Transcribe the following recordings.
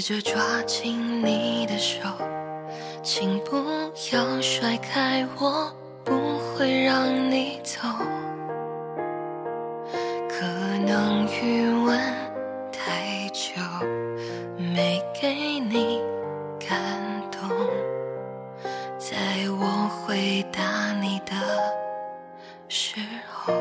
试着抓紧你的手，请不要甩开我，不会让你走。可能余温太久，没给你感动，在我回答你的时候。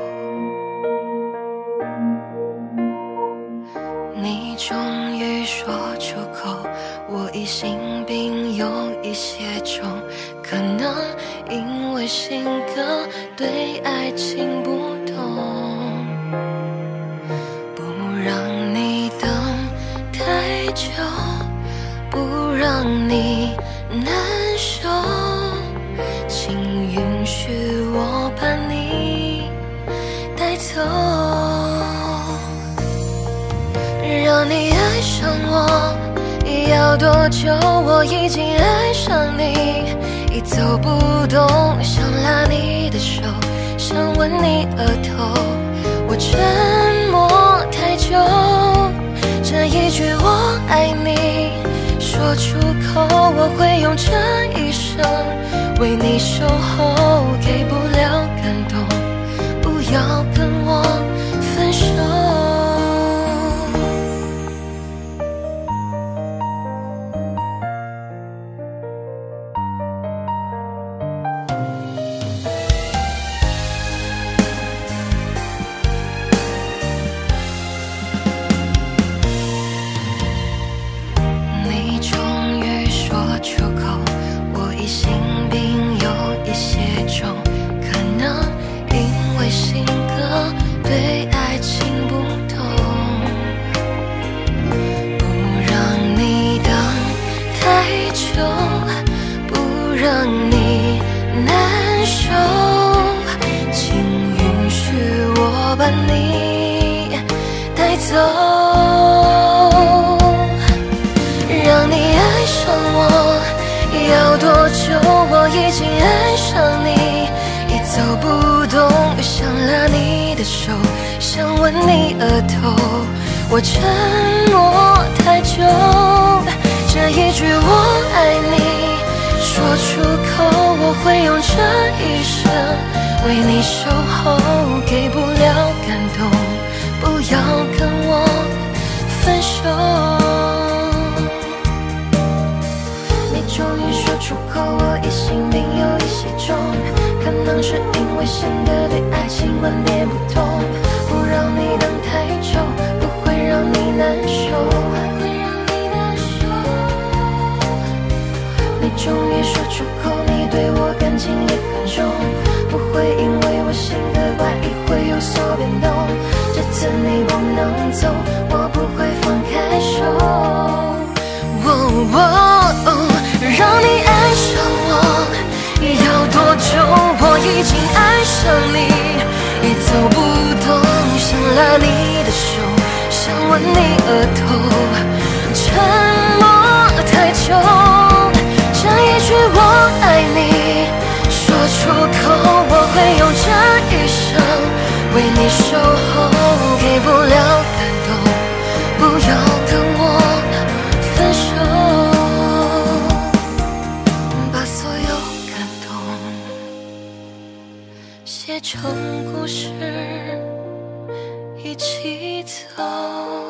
说出口，我疑心病有一些重，可能因为性格对爱情让你爱上我要多久？我已经爱上你，已走不动，想拉你的手，想吻你额头。我沉默太久，这一句我爱你说出口，我会用这一生为你守候，给不了感动，不要跟我走。让你爱上我要多久？我已经爱上你，已走不动，想拉你的手，想吻你额头。我沉默太久，这一句我爱你说出口，我会用这一生为你守候，给不了感动，不要跟分手。你终于说出口，我疑心病有一些重，可能是因为性格对爱情观点不同，不让你等太久，我不懂，想拉你的手，想吻你额头。沉默太久，这一句我爱你写成故事，一起走。